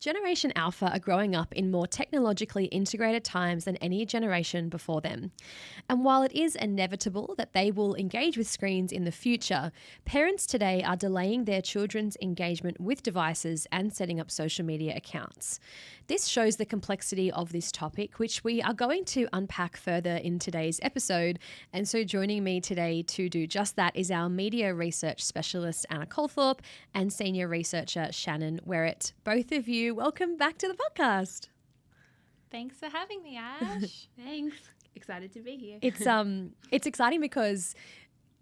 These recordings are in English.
Generation Alpha are growing up in more technologically integrated times than any generation before them. And while it is inevitable that they will engage with screens in the future, parents today are delaying their children's engagement with devices and setting up social media accounts. This shows the complexity of this topic, which we are going to unpack further in today's episode. And so, joining me today to do just that is our media research specialist, Anna Colthorpe, and senior researcher, Shannon Wherrett. Both of you welcome back to the podcast. Thanks for having me, Ash. Thanks. Excited to be here. It's um it's exciting because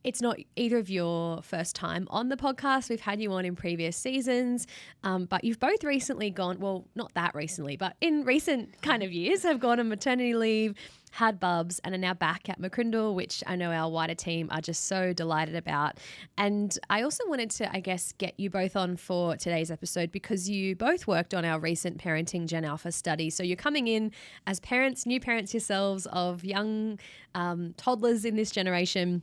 it's not either of your first time on the podcast. We've had you on in previous seasons, um, but you've both recently gone, well, not that recently, but in recent kind of years, have gone on maternity leave, had bubs, and are now back at McCrindle, which I know our wider team are just so delighted about. And I also wanted to, I guess, get you both on for today's episode because you both worked on our recent Parenting Gen Alpha study. So you're coming in as parents, new parents yourselves of young um, toddlers in this generation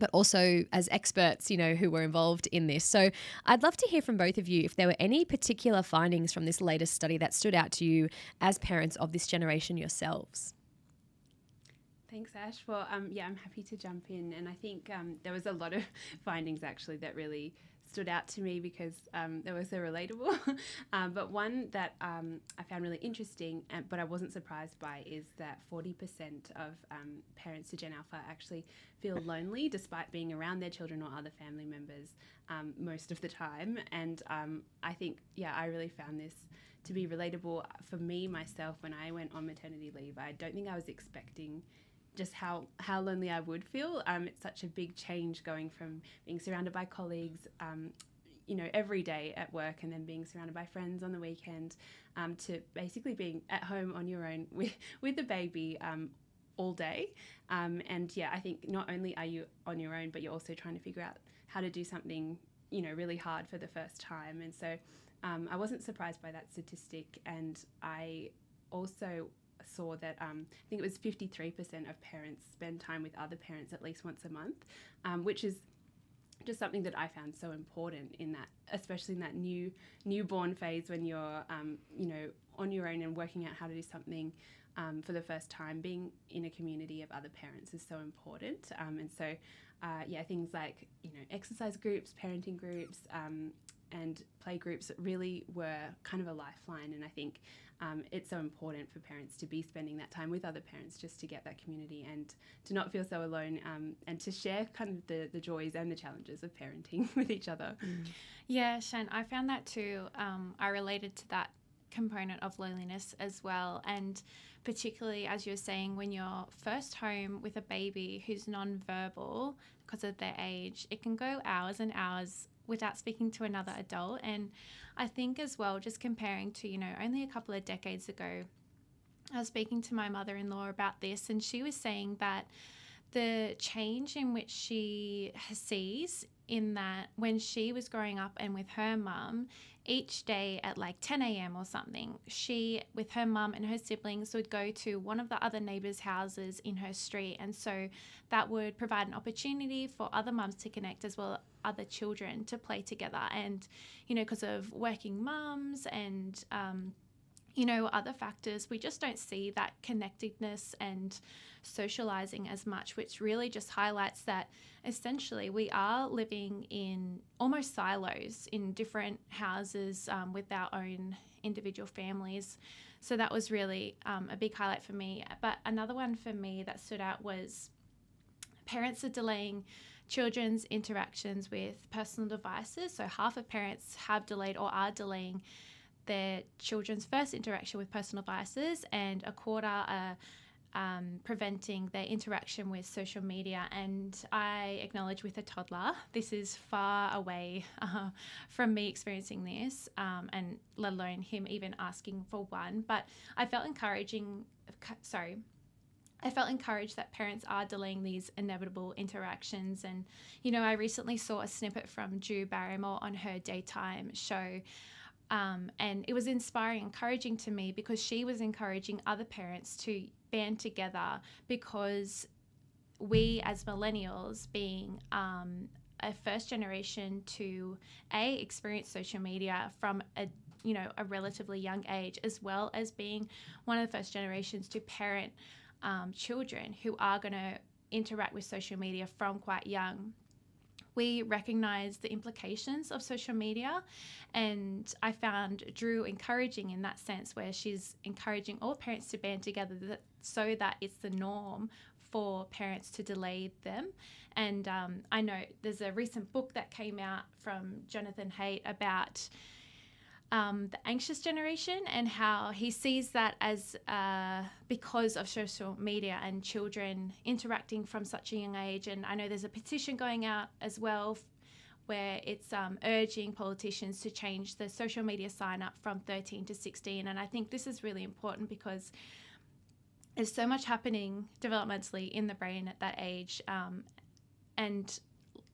but also as experts, you know, who were involved in this. So I'd love to hear from both of you if there were any particular findings from this latest study that stood out to you as parents of this generation yourselves. Thanks, Ash. Well, um, yeah, I'm happy to jump in. And I think um, there was a lot of findings actually that really stood out to me because um, they were so relatable. um, but one that um, I found really interesting, and, but I wasn't surprised by, is that 40% of um, parents to Gen Alpha actually feel lonely despite being around their children or other family members um, most of the time. And um, I think, yeah, I really found this to be relatable for me myself when I went on maternity leave. I don't think I was expecting just how how lonely I would feel. Um, it's such a big change going from being surrounded by colleagues, um, you know, every day at work, and then being surrounded by friends on the weekend, um, to basically being at home on your own with with a baby. Um, all day, um, and yeah, I think not only are you on your own, but you're also trying to figure out how to do something, you know, really hard for the first time. And so, um, I wasn't surprised by that statistic, and I also saw that um, I think it was 53% of parents spend time with other parents at least once a month, um, which is just something that I found so important in that, especially in that new newborn phase when you're, um, you know, on your own and working out how to do something um, for the first time. Being in a community of other parents is so important, um, and so uh, yeah, things like you know exercise groups, parenting groups, um, and play groups really were kind of a lifeline. And I think um, it's so important for parents to be spending that time with other parents just to get that community and to not feel so alone um, and to share kind of the, the joys and the challenges of parenting with each other. Mm. Yeah, Shan, I found that too. Um, I related to that component of loneliness as well. And particularly, as you're saying, when you're first home with a baby who's non-verbal because of their age, it can go hours and hours without speaking to another adult. And I think as well, just comparing to, you know, only a couple of decades ago, I was speaking to my mother in law about this, and she was saying that the change in which she sees in that when she was growing up and with her mum, each day at like 10 a.m. or something, she, with her mum and her siblings, would go to one of the other neighbors' houses in her street. And so that would provide an opportunity for other mums to connect as well other children to play together. And, you know, because of working mums and, um, you know, other factors, we just don't see that connectedness and socializing as much, which really just highlights that essentially we are living in almost silos in different houses um, with our own individual families. So that was really um, a big highlight for me. But another one for me that stood out was parents are delaying children's interactions with personal devices. So half of parents have delayed or are delaying their children's first interaction with personal devices, and a quarter are um, preventing their interaction with social media. And I acknowledge with a toddler, this is far away uh, from me experiencing this, um, and let alone him even asking for one. But I felt encouraging, sorry. I felt encouraged that parents are delaying these inevitable interactions. And, you know, I recently saw a snippet from Drew Barrymore on her daytime show um, and it was inspiring, encouraging to me because she was encouraging other parents to band together because we, as millennials, being um, a first generation to a experience social media from a you know a relatively young age, as well as being one of the first generations to parent um, children who are going to interact with social media from quite young we recognize the implications of social media. And I found Drew encouraging in that sense, where she's encouraging all parents to band together that, so that it's the norm for parents to delay them. And um, I know there's a recent book that came out from Jonathan Haidt about um, the anxious generation and how he sees that as uh, because of social media and children interacting from such a young age. And I know there's a petition going out as well where it's um, urging politicians to change the social media sign up from 13 to 16. And I think this is really important because there's so much happening developmentally in the brain at that age. Um, and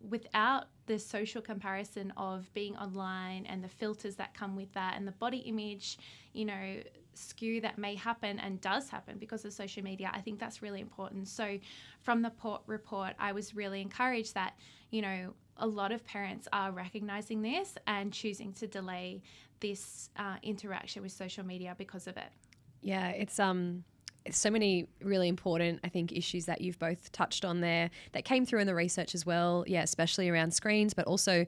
without the social comparison of being online and the filters that come with that and the body image, you know, skew that may happen and does happen because of social media, I think that's really important. So, from the port report, I was really encouraged that, you know, a lot of parents are recognizing this and choosing to delay this uh, interaction with social media because of it. Yeah, it's um so many really important, I think, issues that you've both touched on there that came through in the research as well. Yeah, especially around screens, but also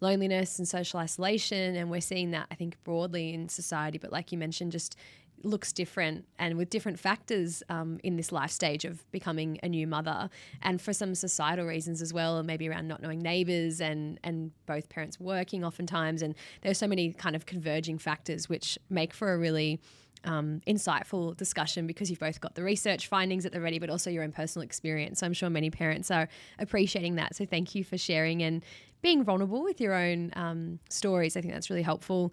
loneliness and social isolation. And we're seeing that, I think, broadly in society. But like you mentioned, just looks different and with different factors um, in this life stage of becoming a new mother and for some societal reasons as well maybe around not knowing neighbors and and both parents working oftentimes and there's so many kind of converging factors which make for a really um, insightful discussion because you've both got the research findings at the ready, but also your own personal experience. So I'm sure many parents are appreciating that. So thank you for sharing and being vulnerable with your own um, stories. I think that's really helpful.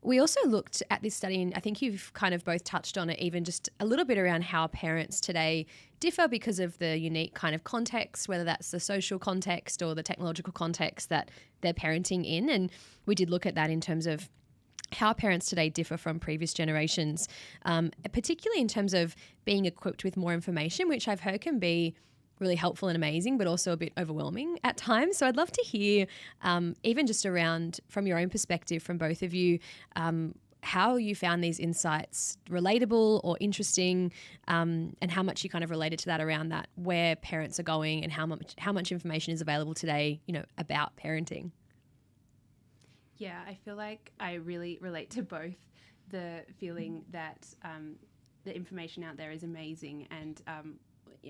We also looked at this study, and I think you've kind of both touched on it, even just a little bit around how parents today differ because of the unique kind of context, whether that's the social context or the technological context that they're parenting in. And we did look at that in terms of how parents today differ from previous generations, um, particularly in terms of being equipped with more information, which I've heard can be really helpful and amazing, but also a bit overwhelming at times. So I'd love to hear, um, even just around from your own perspective, from both of you, um, how you found these insights relatable or interesting, um, and how much you kind of related to that around that, where parents are going, and how much how much information is available today, you know, about parenting. Yeah, I feel like I really relate to both the feeling that um, the information out there is amazing and um,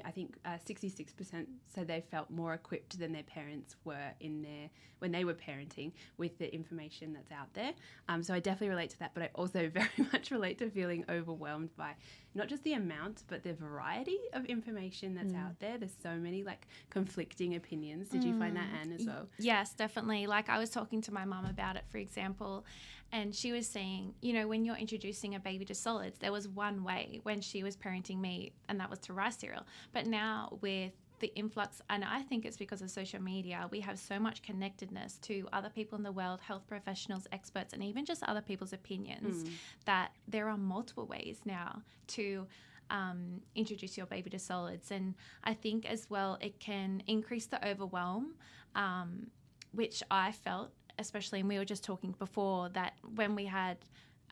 I think uh, 66% said they felt more equipped than their parents were in their when they were parenting with the information that's out there. Um, so I definitely relate to that, but I also very much relate to feeling overwhelmed by not just the amount, but the variety of information that's mm. out there. There's so many like conflicting opinions. Did mm. you find that, mm. Anne, as well? Yes, definitely. Like I was talking to my mum about it, for example, and she was saying, you know, when you're introducing a baby to solids, there was one way when she was parenting me, and that was to rice cereal. But now with the influx, and I think it's because of social media, we have so much connectedness to other people in the world, health professionals, experts, and even just other people's opinions, mm. that there are multiple ways now to um, introduce your baby to solids. And I think as well, it can increase the overwhelm, um, which I felt especially, and we were just talking before that when we had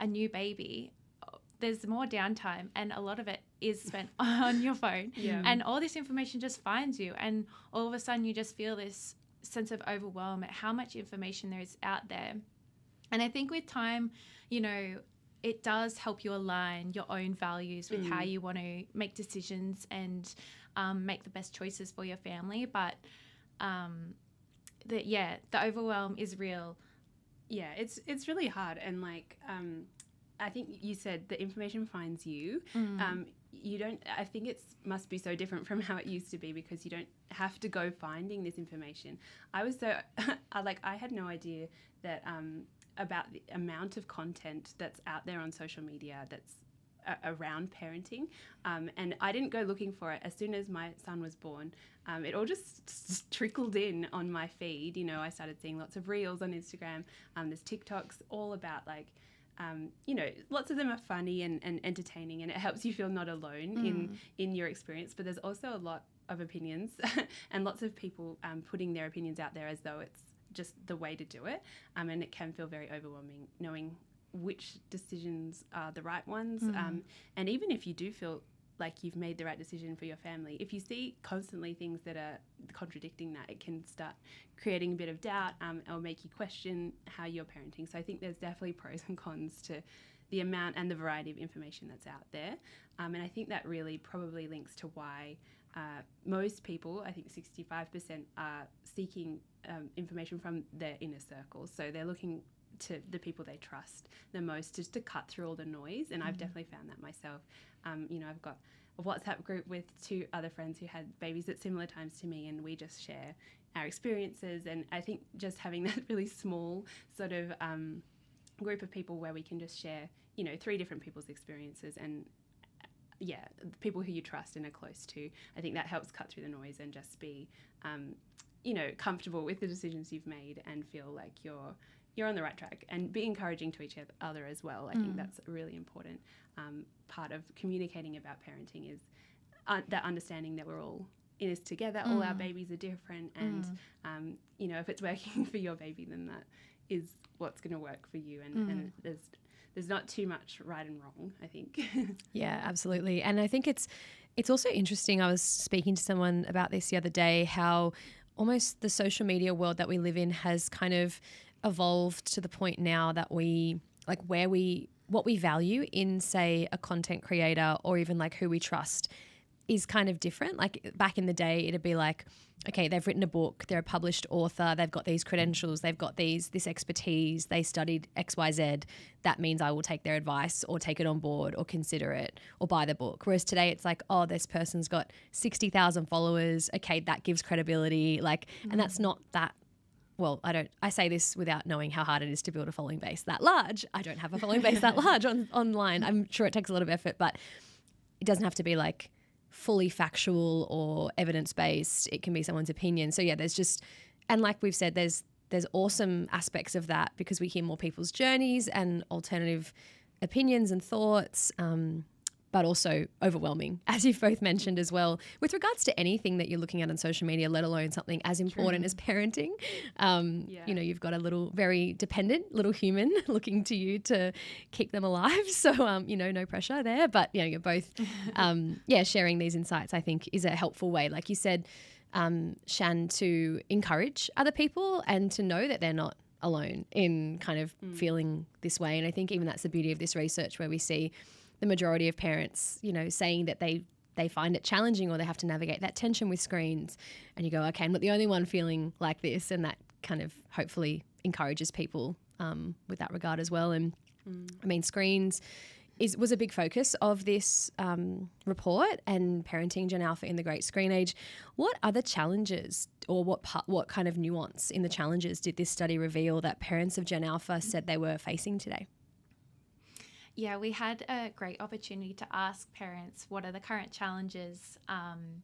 a new baby, there's more downtime, and a lot of it is spent on your phone. Yeah. And all this information just finds you, and all of a sudden you just feel this sense of overwhelm at how much information there is out there. And I think with time, you know, it does help you align your own values with mm. how you want to make decisions and um, make the best choices for your family. But um, the yeah, the overwhelm is real. Yeah, it's it's really hard, and like um, I think you said the information finds you. Mm. Um, you don't. I think it must be so different from how it used to be because you don't have to go finding this information. I was so I like I had no idea that um, about the amount of content that's out there on social media that's around parenting. Um, and I didn't go looking for it. As soon as my son was born, um, it all just, just, trickled in on my feed. You know, I started seeing lots of reels on Instagram. Um, there's TikToks all about like, um, you know, lots of them are funny and, and entertaining, and it helps you feel not alone mm. in in your experience. But there's also a lot of opinions and lots of people um, putting their opinions out there as though it's just the way to do it, um, and it can feel very overwhelming knowing which decisions are the right ones. Mm. Um, and even if you do feel like you've made the right decision for your family, if you see constantly things that are contradicting that, it can start creating a bit of doubt um, or make you question how you're parenting. So I think there's definitely pros and cons to the amount and the variety of information that's out there. Um, and I think that really probably links to why uh, most people, I think 65%, are seeking um, information from their inner circles. So they're looking to the people they trust the most just to cut through all the noise. And I've definitely found that myself. Um, you know, I've got a WhatsApp group with two other friends who had babies at similar times to me, and we just share our experiences. And I think just having that really small sort of um, group of people where we can just share, you know, three different people's experiences and yeah, people who you trust and are close to. I think that helps cut through the noise and just be, um, you know, comfortable with the decisions you've made and feel like you're you're on the right track and be encouraging to each other as well. I think that's a really important um, part of communicating about parenting is uh, that understanding that we're all in this together. All our babies are different, and um, you know, if it's working for your baby, then that is what's going to work for you. And, and there's there's not too much right and wrong. I think. Yeah, absolutely. And I think it's it's also interesting. I was speaking to someone about this the other day how almost the social media world that we live in has kind of evolved to the point now that we like where we what we value in say a content creator or even like who we trust is kind of different. Like back in the day, it'd be like, okay, they've written a book, they're a published author, they've got these credentials, they've got these this expertise, they studied X, Y, Z. That means I will take their advice or take it on board or consider it or buy the book. Whereas today, it's like, oh, this person's got sixty thousand followers. Okay, that gives credibility. Like, and mm. that's not that well, I don't. I say this without knowing how hard it is to build a following base that large. I don't have a following base that large on online. I'm sure it takes a lot of effort, but it doesn't have to be like fully factual or evidence based. It can be someone's opinion. So yeah, there's just and like we've said, there's there's awesome aspects of that because we hear more people's journeys and alternative opinions and thoughts. Um, but also overwhelming, as you've both mentioned as well, with regards to anything that you're looking at on social media, let alone something as important as parenting. Um, Yeah. You know, you've got a little, very dependent little human looking to you to keep them alive. So, um, you know, no pressure there. But, you know, you're both, um, yeah, sharing these insights, I think, is a helpful way. Like you said, um, Shan, to encourage other people and to know that they're not alone in kind of feeling this way. And I think even that's the beauty of this research where we see the majority of parents, you know, saying that they they find it challenging or they have to navigate that tension with screens. And you go, okay, I'm not the only one feeling like this, and that kind of hopefully encourages people um, with that regard as well. And I mean, screens is was a big focus of this um, report and parenting Gen Alpha in the Great Screen Age. What other challenges or what part, what kind of nuance in the challenges did this study reveal that parents of Gen Alpha said they were facing today? Yeah, we had a great opportunity to ask parents what are the current challenges um,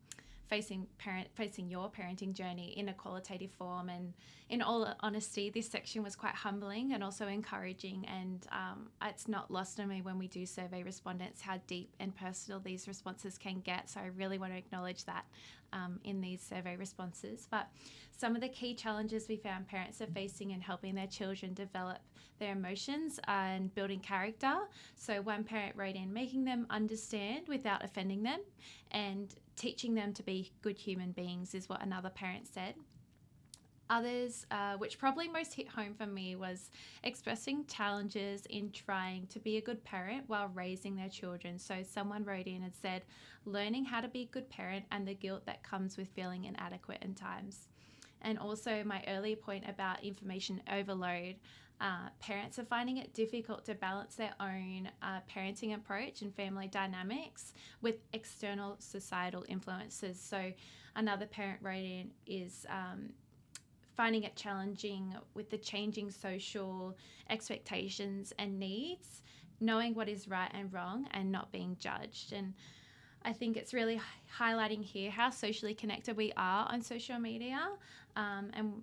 facing parent facing your parenting journey in a qualitative form. And in all honesty, this section was quite humbling and also encouraging. And um, it's not lost on me when we do survey respondents how deep and personal these responses can get. So I really want to acknowledge that um, in these survey responses. But some of the key challenges we found parents are facing in helping their children develop their emotions and building character. So, one parent wrote in making them understand without offending them and teaching them to be good human beings, is what another parent said. Others, uh, which probably most hit home for me, was expressing challenges in trying to be a good parent while raising their children. So, someone wrote in and said, learning how to be a good parent and the guilt that comes with feeling inadequate in times. And also, my earlier point about information overload. Uh, parents are finding it difficult to balance their own uh, parenting approach and family dynamics with external societal influences. So, another parent wrote in is um, finding it challenging with the changing social expectations and needs, knowing what is right and wrong, and not being judged. And I think it's really highlighting here how socially connected we are on social media um, and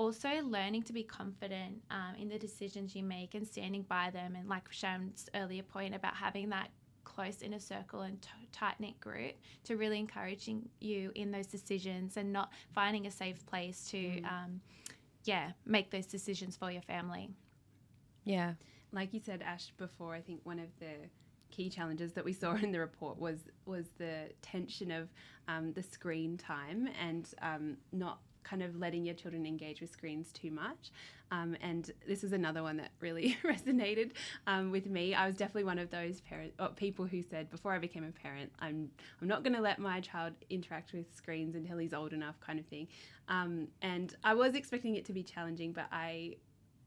also learning to be confident um, in the decisions you make and standing by them. And like Shan's earlier point about having that close inner circle and t- tight knit group to really encouraging you in those decisions and not finding a safe place to, um, yeah, make those decisions for your family. Yeah. like you said, Ash, before, I think one of the key challenges that we saw in the report was was the tension of um, the screen time and um, not kind of letting your children engage with screens too much. Um, and this is another one that really resonated um, with me. I was definitely one of those parent or people who said before I became a parent, I'm I'm not going to let my child interact with screens until he's old enough, kind of thing. Um, and I was expecting it to be challenging, but I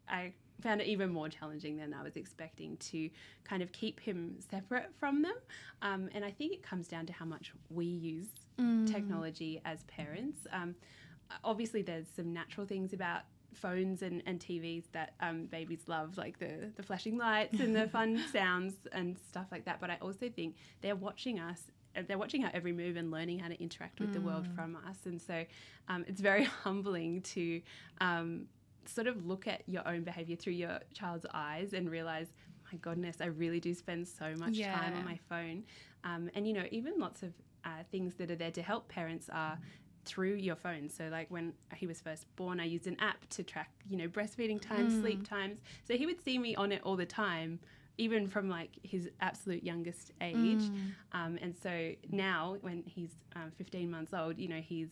I found it even more challenging than I was expecting to kind of keep him separate from them. Um, and I think it comes down to how much we use mm. technology as parents. Obviously, there's some natural things about phones and, and TVs that um, babies love, like the, the flashing lights and the fun sounds and stuff like that. But I also think they're watching us they're watching our every move and learning how to interact with mm. the world mm. from us. And so um, it's very humbling to um, sort of look at your own behavior through your child's eyes and realize, my goodness, I really do spend so much yeah. time on my phone. Um, and, you know, even lots of uh, things that are there to help parents are through your phone. So, like when he was first born, I used an app to track, you know, breastfeeding times, mm. sleep times. So he would see me on it all the time, even from like his absolute youngest age. Mm. Um, and so now, when he's um, 15 months old, you know, he's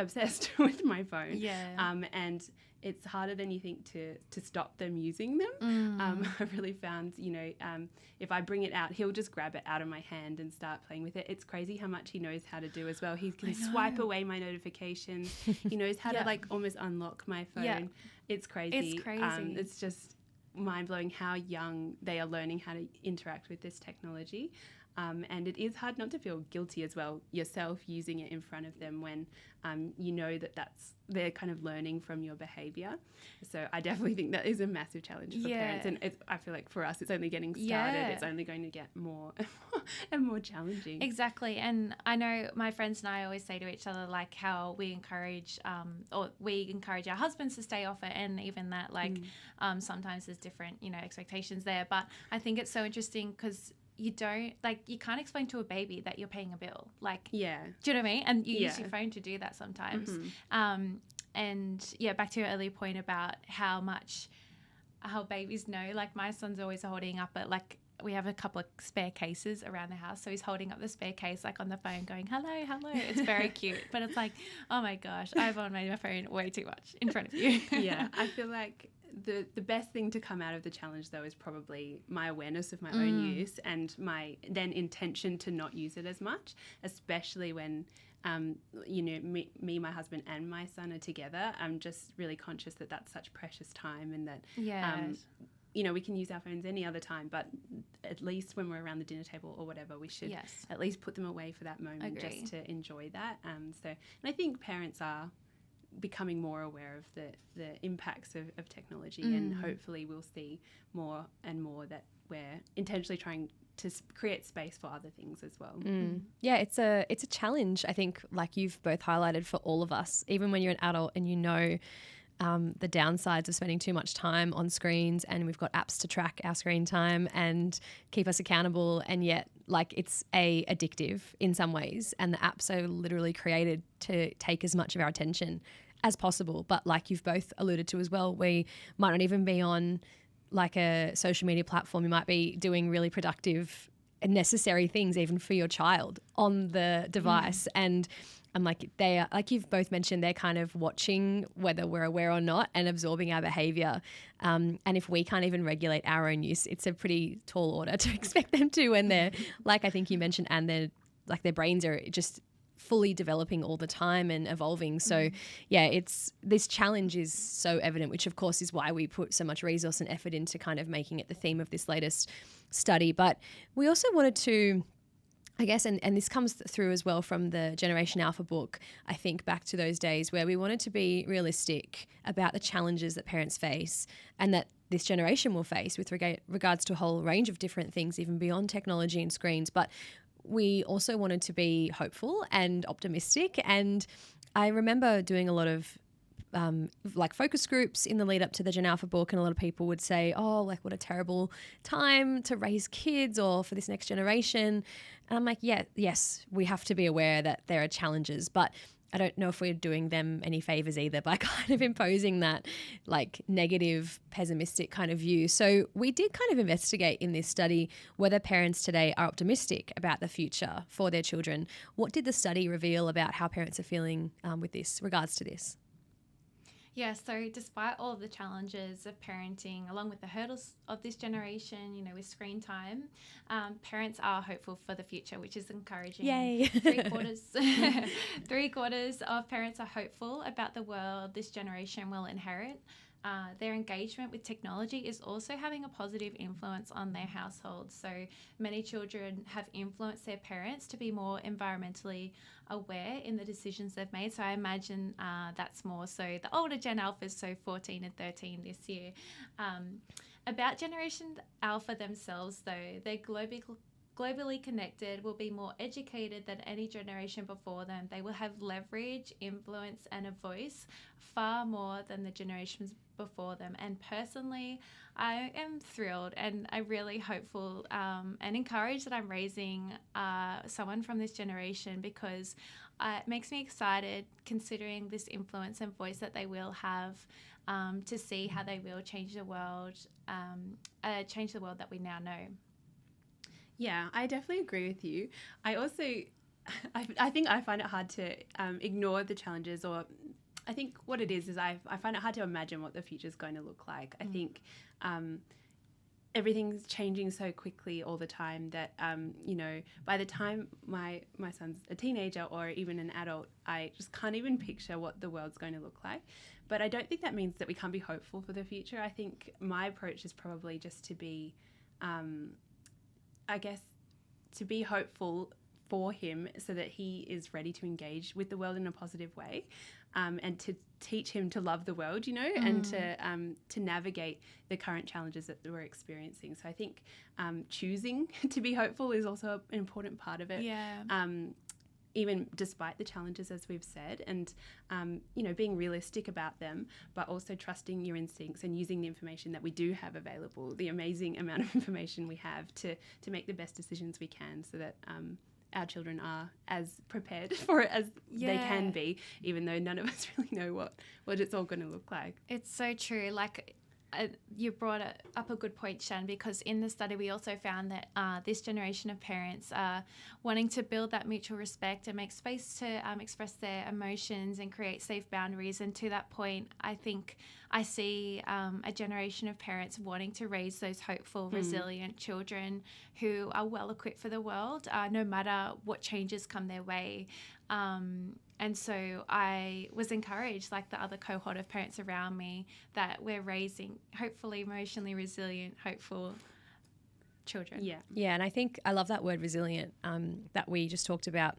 obsessed with my phone. Yeah. Um, and it's harder than you think to to stop them using them. Mm. Um, I've really found, you know, um, if I bring it out, he'll just grab it out of my hand and start playing with it. It's crazy how much he knows how to do as well. He can swipe away my notifications. he knows how yeah. to like almost unlock my phone. Yeah. It's crazy. It's um, crazy. Um, it's just mind blowing how young they are learning how to interact with this technology. Um, and it is hard not to feel guilty as well yourself using it in front of them when um, you know that that's they're kind of learning from your behavior. So I definitely think that is a massive challenge for yeah. parents, and I feel like for us, it's only getting started. Yeah. It's only going to get more and more challenging. Exactly, and I know my friends and I always say to each other like how we encourage, um, or we encourage our husbands to stay off it, and even that like mm. um, sometimes there's different you know expectations there. But I think it's so interesting because you don't like you can't explain to a baby that you're paying a bill. Like yeah. do you know what i mean? And you yeah. use your phone to do that sometimes. Mm-hmm. um and yeah back to your earlier point about how much how babies know. Like my son's always holding up at like we have a couple of spare cases around the house. So he's holding up the spare case like on the phone going hello hello. It's very cute. But it's like oh my gosh i've on my phone way too much in front of you. Yeah i feel like the the best thing to come out of the challenge though is probably my awareness of my mm. own use and my then intention to not use it as much, especially when um, you know me, me, my husband, and my son are together. I'm just really conscious that that's such precious time and that yeah. Um, you know, we can use our phones any other time, but at least when we're around the dinner table or whatever, we should yes. at least put them away for that moment Agree. just to enjoy that. Um, so, and I think parents are becoming more aware of the, the impacts of, of technology mm. and hopefully we'll see more and more that we're intentionally trying to create space for other things as well. Mm. Yeah, it's a it's a challenge. I think, like you've both highlighted for all of us. Even when you're an adult and you know um, the downsides of spending too much time on screens, and we've got apps to track our screen time and keep us accountable, and yet like it's a addictive in some ways, and the apps are literally created to take as much of our attention as possible. But like you've both alluded to as well, we might not even be on like a social media platform. You might be doing really productive and necessary things even for your child on the device. Mm. And I'm like, they are, like you've both mentioned, they're kind of watching whether we're aware or not and absorbing our behavior. Um, and if we can't even regulate our own use, it's a pretty tall order to expect them to when they're, like I think you mentioned, and they're like their brains are just fully developing all the time and evolving. So, mm. yeah, it's this challenge is so evident, which of course is why we put so much resource and effort into kind of making it the theme of this latest study. But we also wanted to. I guess, and, and this comes through as well from the Generation Alpha book. I think back to those days where we wanted to be realistic about the challenges that parents face and that this generation will face with rega- regards to a whole range of different things, even beyond technology and screens. But we also wanted to be hopeful and optimistic. And I remember doing a lot of um, like focus groups in the lead up to the Gen Alpha book, and a lot of people would say, "Oh, like what a terrible time to raise kids, or for this next generation." And I'm like, "Yeah, yes, we have to be aware that there are challenges, but I don't know if we're doing them any favors either by kind of imposing that like negative, pessimistic kind of view. So we did kind of investigate in this study whether parents today are optimistic about the future for their children. What did the study reveal about how parents are feeling um, with this, regards to this? Yeah, so despite all of the challenges of parenting, along with the hurdles of this generation, you know, with screen time, um, parents are hopeful for the future, which is encouraging. Yay! three quarters, three quarters of parents are hopeful about the world this generation will inherit. Uh, their engagement with technology is also having a positive influence on their households. So many children have influenced their parents to be more environmentally aware in the decisions they've made. So I imagine uh, that's more so the older Gen Alphas, so 14 and 13 this year. Um, about Generation Alpha themselves, though, they're globally globally connected, will be more educated than any generation before them. They will have leverage, influence, and a voice far more than the generations before them. And personally, I am thrilled and I'm really hopeful um, and encouraged that I'm raising uh, someone from this generation because uh, it makes me excited considering this influence and voice that they will have. Um, to see how they will change the world, um, uh, change the world that we now know. Yeah, I definitely agree with you. I also, I, I think I find it hard to um, ignore the challenges, or I think what it is is I, I find it hard to imagine what the future is going to look like. Mm. I think um, everything's changing so quickly all the time that um, you know by the time my my son's a teenager or even an adult, I just can't even picture what the world's going to look like. But I don't think that means that we can't be hopeful for the future. I think my approach is probably just to be um, I guess, to be hopeful for him so that he is ready to engage with the world in a positive way um, and to teach him to love the world, you know, mm. and to mm. um, to navigate the current challenges that we're experiencing. So I think um, choosing to be hopeful is also an important part of it. Yeah. Um, even despite the challenges, as we've said, and um, you know, being realistic about them, but also trusting your instincts and using the information that we do have available, the amazing amount of information we have to to make the best decisions we can, so that um, our children are as prepared for it as yeah. they can be, even though none of us really know what what it's all going to look like. It's so true. Like uh, you brought up a good point, Shan, because in the study we also found that uh, this generation of parents are wanting to build that mutual respect and make space to um, express their emotions and create safe boundaries. And to that point, I think I see um, a generation of parents wanting to raise those hopeful, mm. resilient children who are well equipped for the world, uh, no matter what changes come their way. Um, and so I was encouraged, like the other cohort of parents around me, that we're raising hopefully emotionally resilient, hopeful children. Yeah. Yeah. And I think I love that word resilient um, that we just talked about.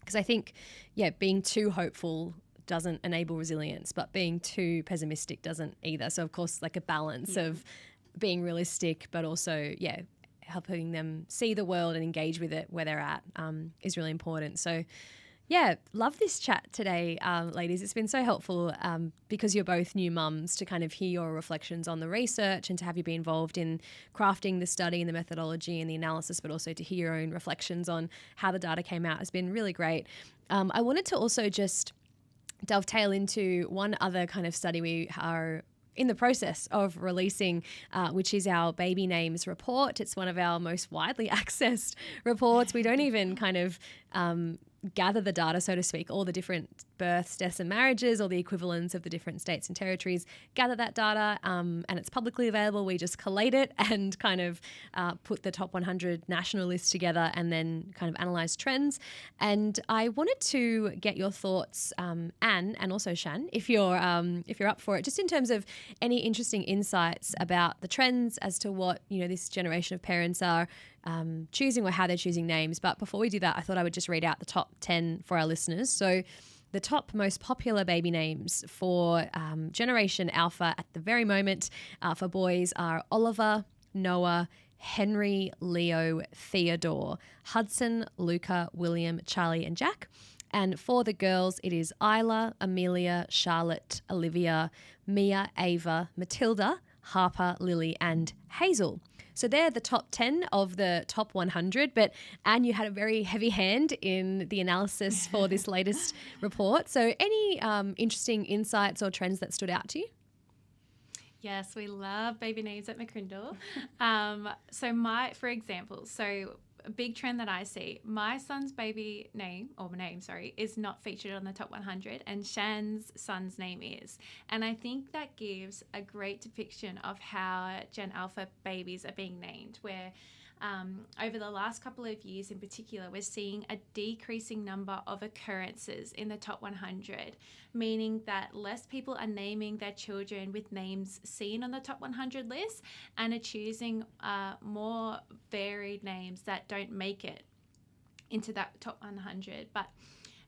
Because I think, yeah, being too hopeful doesn't enable resilience, but being too pessimistic doesn't either. So, of course, like a balance yeah. of being realistic, but also, yeah, helping them see the world and engage with it where they're at um, is really important. So, yeah, love this chat today, um, ladies. It's been so helpful um, because you're both new mums to kind of hear your reflections on the research and to have you be involved in crafting the study and the methodology and the analysis, but also to hear your own reflections on how the data came out has been really great. Um, I wanted to also just dovetail into one other kind of study we are in the process of releasing, uh, which is our baby names report. It's one of our most widely accessed reports. We don't even kind of um, gather the data, so to speak, all the different births, deaths, and marriages, or the equivalents of the different states and territories, gather that data, um, and it's publicly available. We just collate it and kind of uh, put the top 100 national lists together, and then kind of analyze trends. And I wanted to get your thoughts, um, Anne, and also Shan, if you're um, if you're up for it, just in terms of any interesting insights about the trends as to what you know this generation of parents are um, choosing or how they're choosing names. But before we do that, I thought I would just read out the top 10 for our listeners. So, the top most popular baby names for um, Generation Alpha at the very moment uh, for boys are Oliver, Noah, Henry, Leo, Theodore, Hudson, Luca, William, Charlie, and Jack. And for the girls, it is Isla, Amelia, Charlotte, Olivia, Mia, Ava, Matilda, Harper, Lily, and Hazel. So they're the top 10 of the top 100. But Anne, you had a very heavy hand in the analysis for this latest report. So any um, interesting insights or trends that stood out to you? Yes, we love baby names at McCrindle. um, so my, for example, so a big trend that I see, my son's baby name or name, sorry, is not featured on the top 100, and Shan's son's name is. And I think that gives a great depiction of how Gen Alpha babies are being named, where um, over the last couple of years in particular, we're seeing a decreasing number of occurrences in the top 100, meaning that less people are naming their children with names seen on the top 100 list and are choosing uh, more varied names that don't make it into that top 100. But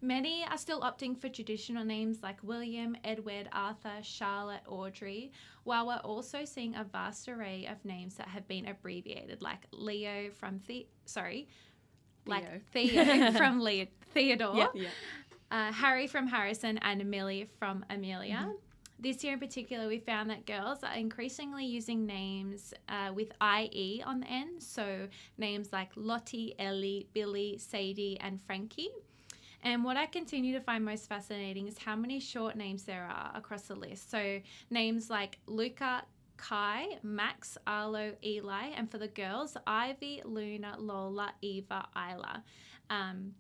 Many are still opting for traditional names like William, Edward, Arthur, Charlotte, Audrey, while we're also seeing a vast array of names that have been abbreviated, like Leo from the sorry, Theo. like Theo from Leo, Theodore, Yeah. uh, Harry from Harrison, and Amelia from Amelia. Mm-hmm. This year in particular, we found that girls are increasingly using names uh, with IE on the end. So names like Lottie, Ellie, Billy, Sadie, and Frankie. And what I continue to find most fascinating is how many short names there are across the list. So names like Luca, Kai, Max, Arlo, Eli, and for the girls, Ivy, Luna, Lola, Eva, Isla. Um,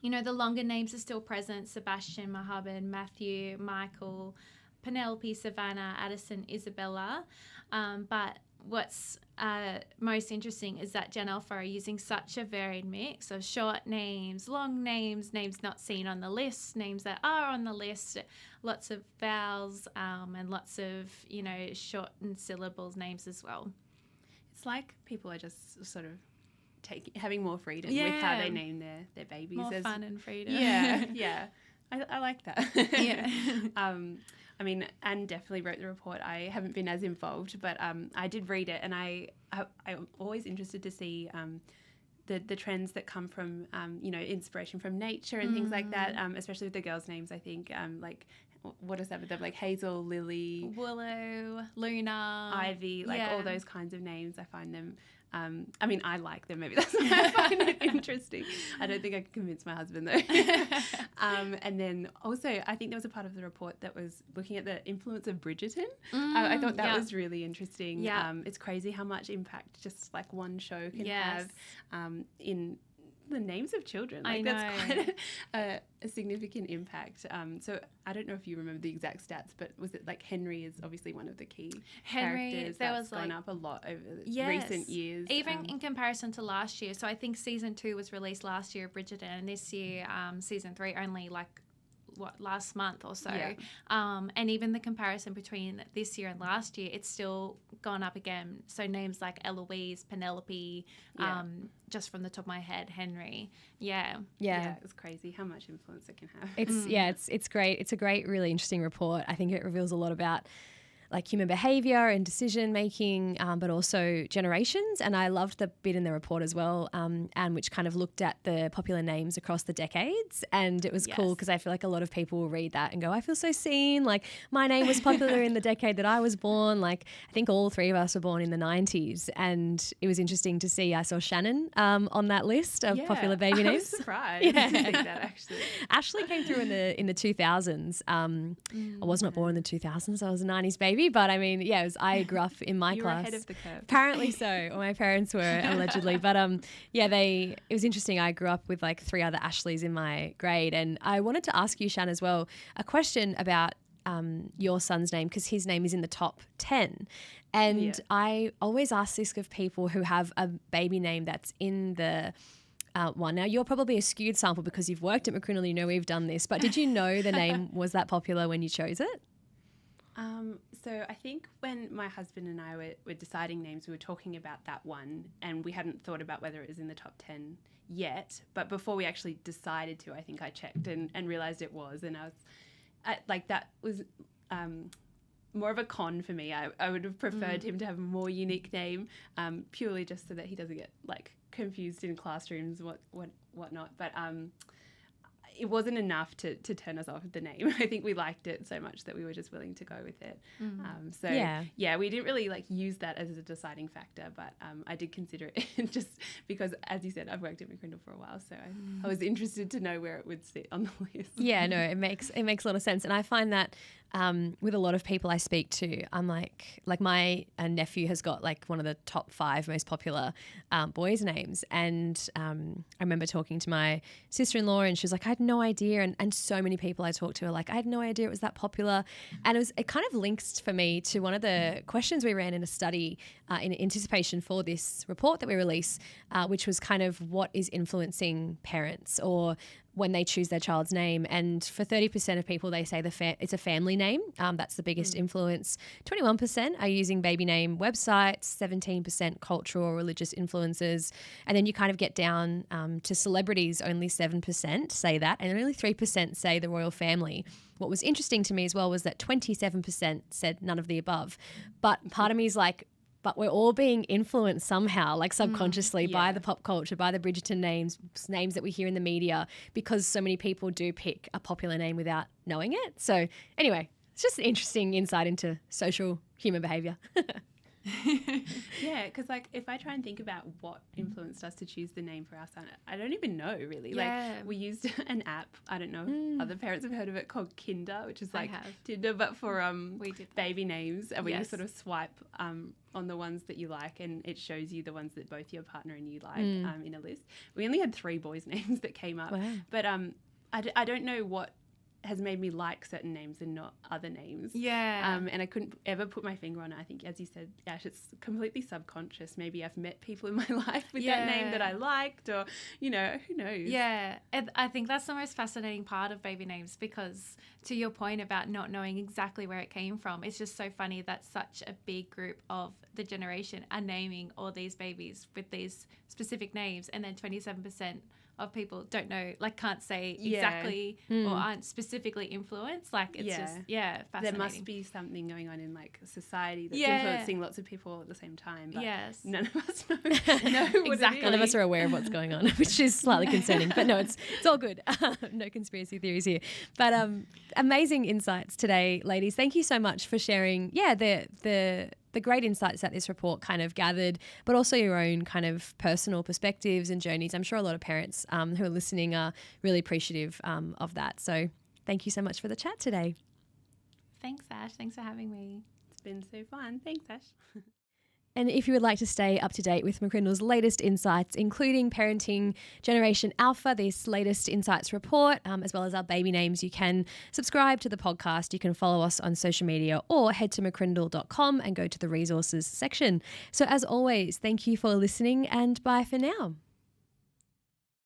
you know, the longer names are still present Sebastian, Mohammed, Matthew, Michael, Penelope, Savannah, Addison, Isabella. Um, but what's uh, most interesting is that Gen Alpha are using such a varied mix of short names, long names, names not seen on the list, names that are on the list, lots of vowels, um, and lots of, you know, shortened syllables names as well. It's like people are just sort of taking having more freedom with how they name their their babies. More There's- fun and freedom. Yeah, yeah. I, I like that. Yeah. um, I mean, Anne definitely wrote the report. I haven't been as involved, but um, I did read it, and I, I I'm always interested to see. Um, the, the trends that come from um, you know inspiration from nature and things like that um, especially with the girls names I think um, like what is that with them like Hazel Lily Willow, Luna, Ivy, like yeah. all those kinds of names. I find them. Um, I mean, I like them. Maybe that's why I find it interesting. I don't think I can convince my husband though. um, and then also, I think there was a part of the report that was looking at the influence of Bridgerton. I, I thought that Mm, yeah. was really interesting. Yeah. Um, it's crazy how much impact just like one show can Yes. have um, in the names of children. I Like that's know. quite a, a, a significant impact. Um, so I don't know if you remember the exact stats, but was it like Henry is obviously one of the key Henry, characters there that's was, gone like- up a lot over Yes. recent years. Even Um, in comparison to last year, so I think season two was released last year, Bridgerton, and this year, um, season three only like what last month or so. Yeah. Um, and even the comparison between this year and last year, it's still gone up again. So names like Eloise, Penelope, Yeah. um, just from the top of my head, Henry. Yeah. yeah. Yeah. it's crazy how much influence it can have. It's yeah, it's it's great. It's a great, really interesting report. I think it reveals a lot about like human behavior and decision making, um, but also generations. And I loved the bit in the report as well, um, and which kind of looked at the popular names across the decades. And it was cool because I feel like a lot of people will read that and go, "I feel so seen." Like my name was popular in the decade that I was born. Like I think all three of us were born in the '90s, and it was interesting to see. I saw Shannon um, on that list of popular baby I names. was surprised to Yeah. think that actually. Ashley came through in the in the 2000s. Um, I was not born in the 2000s. I was a 90s baby, but I mean, yeah, it was, I grew up in my You were class. ahead of the curve. Apparently so, or my parents were allegedly. But um, yeah, they. It was interesting. I grew up with like three other Ashleys in my grade, and I wanted to ask you, Shan, as well, a question about um, your son's name because his name is in the top ten, and Yeah. I always ask this of people who have a baby name that's in the uh, one. Now, you're probably a skewed sample because you've worked at McCrindle, you know we've done this, but did you know the name was that popular when you chose it? Um, so I think when my husband and I were, were deciding names, we were talking about that one, and we hadn't thought about whether it was in the top ten yet. But before we actually decided to, I think I checked and, and realized it was, and I was I, like, that was. Um, more of a con for me. I, I would have preferred him to have a more unique name, um, purely just so that he doesn't get like confused in classrooms, what what whatnot. But um, it wasn't enough to, to turn us off the name. I think we liked it so much that we were just willing to go with it. Mm. Um, so Yeah. yeah. we didn't really like use that as a deciding factor, but um, I did consider it just because, as you said, I've worked at McCrindle for a while, so I, Mm. I was interested to know where it would sit on the list. Yeah, no, it makes it makes a lot of sense, and I find that um, with a lot of people I speak to, I'm like, like my uh, nephew has got like one of the top five most popular um, boys' names, and um, I remember talking to my sister-in-law, and she was like, I had no idea, and and so many people I talked to are like, I had no idea it was that popular, and it was it kind of links for me to one of the questions we ran in a study uh, in anticipation for this report that we release, uh, which was kind of what is influencing parents or when they choose their child's name. And for 30% of people, they say the fa- it's a family name. Um, that's the biggest influence. 21% are using baby name websites, 17% cultural or religious influences. And then you kind of get down um, to celebrities, only 7% say that, and only 3% say the royal family. What was interesting to me as well was that 27% said none of the above. But part of me is like, but we're all being influenced somehow, like subconsciously, mm, by yeah. the pop culture, by the Bridgerton names, names that we hear in the media, because so many people do pick a popular name without knowing it. So, anyway, it's just an interesting insight into social human behavior. Yeah, because like if I try and think about what influenced us to choose the name for our son, I don't even know really. Yeah. Like we used an app. I don't know if other parents have heard of it called Kinder, which is like. Tinder but for um baby names, and where you Yes. sort of swipe um on the ones that you like, and it shows you the ones that both your partner and you like Mm. um in a list. We only had three boys' names that came up, Wow. but um I, d- I don't know what has made me like certain names and not other names. Yeah. Um, and I couldn't ever put my finger on it. I think, as you said, Ash, it's completely subconscious. Maybe I've met people in my life with that name that I liked, or you know, who knows? Yeah, and I think that's the most fascinating part of baby names because, to your point about not knowing exactly where it came from, it's just so funny that such a big group of the generation are naming all these babies with these specific names, and then 27% of people don't know, like, can't say Yeah. exactly Mm. or aren't specifically influenced. Like, it's just, Yeah. yeah, There must be something going on in like society that's Yeah. influencing lots of people at the same time. But Yes. none of us know, know Exactly. None of us are aware of what's going on, which is slightly concerning. But no, it's it's all good. no conspiracy theories here. But um, amazing insights today, ladies. Thank you so much for sharing. Yeah, the the the great insights that this report kind of gathered, but also your own kind of personal perspectives and journeys. I'm sure a lot of parents um, who are listening are really appreciative um, of that. So thank you so much for the chat today. Thanks, Ash. Thanks for having me. It's been so fun. Thanks, Ash. And if you would like to stay up to date with McCrindle's latest insights, including Parenting Generation Alpha, this latest insights report, um, as well as our baby names, you can subscribe to the podcast. You can follow us on social media or head to mccrindle.com and go to the resources section. So, as always, thank you for listening and bye for now.